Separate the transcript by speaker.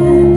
Speaker 1: you.